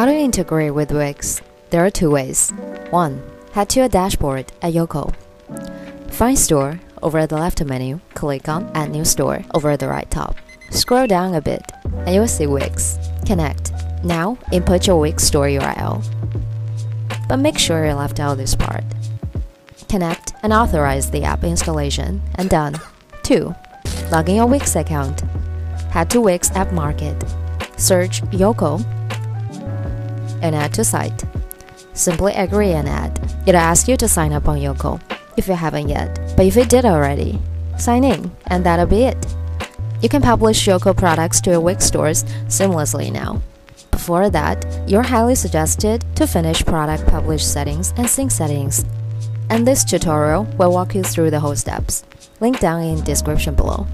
How to integrate with Wix? There are two ways. 1. Head to a dashboard at Yoycol. Find Store over at the left menu, click on Add New Store over at the right top. Scroll down a bit and you will see Wix. Connect. Now input your Wix store URL. But make sure you left out this part. Connect and authorize the app installation and done. 2. Log in your Wix account. Head to Wix App Market. Search Yoycol and add to site. Simply agree and add. It'll ask you to sign up on Yoycol if you haven't yet, but if you did already, sign in and that'll be it. You can publish Yoycol products to your Wix stores seamlessly now. Before that, you're highly suggested to finish product publish settings and sync settings. And this tutorial will walk you through the whole steps. Link down in description below.